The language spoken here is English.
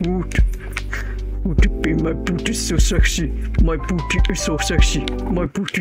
Would, would it be my booty so sexy? My booty is so sexy. My booty